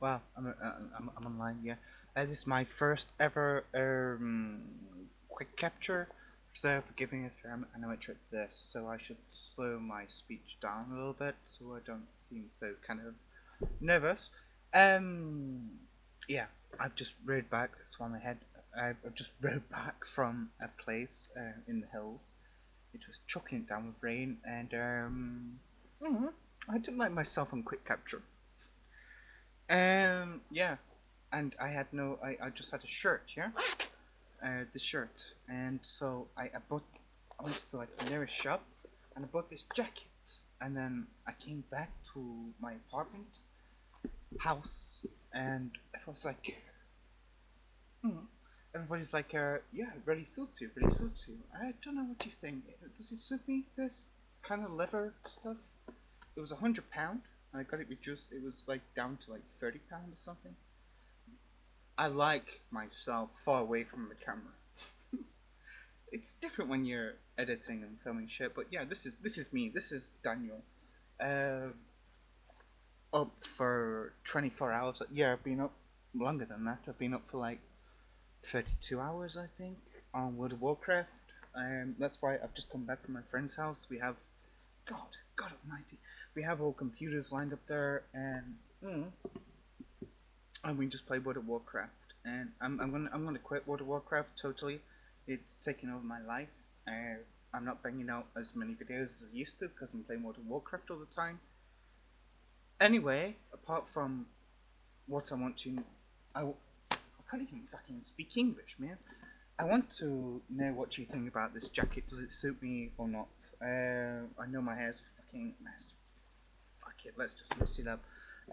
Well, I'm, uh, I'm, I'm online, yeah. Uh, this is my first ever um, quick capture, so forgive me if I'm, tripped this, so I should slow my speech down a little bit so I don't seem so kind of nervous. Um, yeah, I've just rode back, that's why my head, I've, just rode back from a place uh, in the hills. It was chucking down with rain, and um, mm, I didn't like myself on quick capture. Um, yeah, and I had no, I, I just had a shirt, yeah, uh, the shirt, and so I, I bought, I went to like the nearest shop, and I bought this jacket, and then I came back to my apartment, house, and I was like, hmm, everybody's like, uh, yeah, it really suits you, really suits you. I don't know what you think. Does it suit me? This kind of leather stuff. It was a hundred pound. I got it reduced. It was like down to like thirty pound or something. I like myself far away from the camera. it's different when you're editing and filming shit, but yeah, this is this is me. This is Daniel. Uh, up for 24 hours. Yeah, I've been up longer than that. I've been up for like 32 hours, I think, on World of Warcraft. Um, that's why I've just come back from my friend's house. We have, God, God Almighty, we have all computers lined up there, and mm, and we just play World of Warcraft. And I'm I'm gonna I'm gonna quit World of Warcraft totally. It's taking over my life. I'm not banging out as many videos as I used to because I'm playing World of Warcraft all the time. Anyway, apart from what I want to, I, I can't even fucking speak English, man. I want to know what you think about this jacket. Does it suit me or not? Uh, I know my hair's fucking mess. Fuck it, let's just mix it up.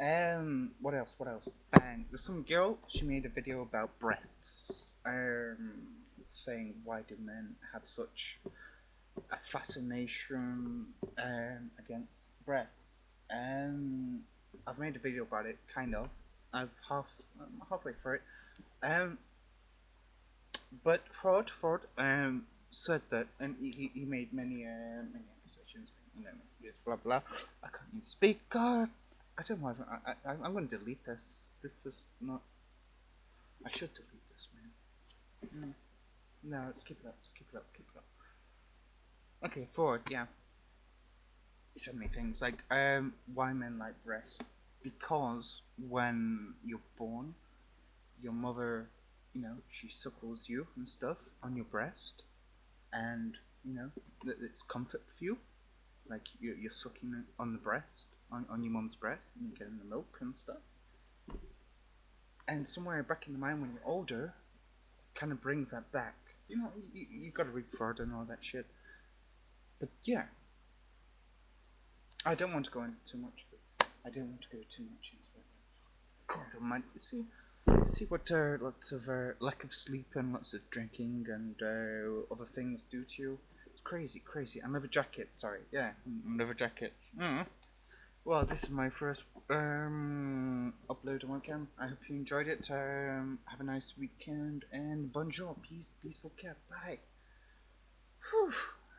Um, what else? What else? Bang. There's some girl. She made a video about breasts. Um, saying why do men have such a fascination um, against breasts? Um, I've made a video about it, kind of. I've half I'm halfway through it. Um, but Freud Freud um said that, and he, he made many uh, many accusations, you know, yes, blah blah. I can't even speak. God, I don't know. I, I, I'm going to delete this. This is not. I should delete this, man. No, no, let's keep it up. Let's keep it up. Keep it up. Okay, Freud. Yeah. He said many things like um, why men like breasts because when you're born, your mother you know, she suckles you and stuff on your breast, and you know, it's comfort for you. Like you're, you're sucking on the breast, on, on your mum's breast, and you're getting the milk and stuff. And somewhere back in the mind when you're older, kind of brings that back. You know, you, you've gotta read further and all that shit. But yeah, I don't want to go into too much. I don't want to go too much into it. God almighty, see, see what uh, lots of uh, lack of sleep and lots of drinking and uh, other things do to you. It's crazy, crazy. And leather jackets, sorry, yeah, I leather jackets. Mm. Well, this is my first um, upload on webcam. I hope you enjoyed it. Um, have a nice weekend and bonjour, peace, peaceful cat. Bye. Whew.